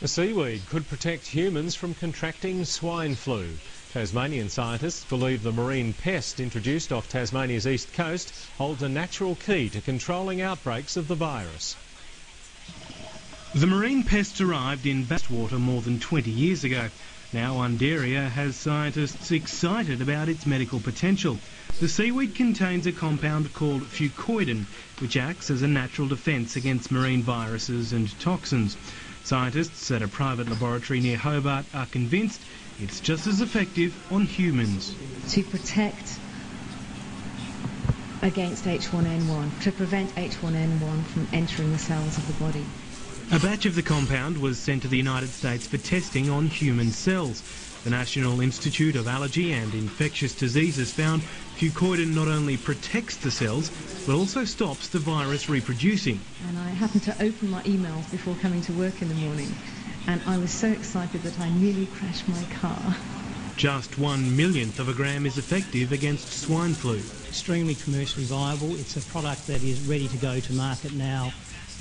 The seaweed could protect humans from contracting swine flu. Tasmanian scientists believe the marine pest introduced off Tasmania's east coast holds a natural key to controlling outbreaks of the virus. The marine pest arrived in Basswater more than 20 years ago. Now Undaria has scientists excited about its medical potential. The seaweed contains a compound called fucoidan, which acts as a natural defence against marine viruses and toxins. Scientists at a private laboratory near Hobart are convinced it's just as effective on humans. To protect against H1N1, to prevent H1N1 from entering the cells of the body. A batch of the compound was sent to the United States for testing on human cells. The National Institute of Allergy and Infectious Diseases found fucoidan not only protects the cells, but also stops the virus reproducing. And I happened to open my emails before coming to work in the morning, and I was so excited that I nearly crashed my car. Just one millionth of a gram is effective against swine flu. Extremely commercially viable. It's a product that is ready to go to market now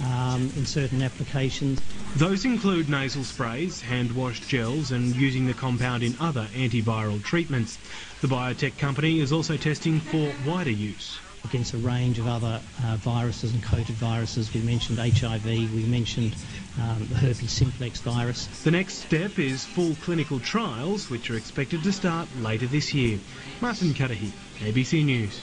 um, in certain applications. Those include nasal sprays, hand washed gels, and using the compound in other antiviral treatments. The biotech company is also testing for wider use. Against a range of other uh, viruses and coated viruses. We mentioned HIV, we mentioned um, the herpes simplex virus. The next step is full clinical trials, which are expected to start later this year. Martin Cuddihy, ABC News.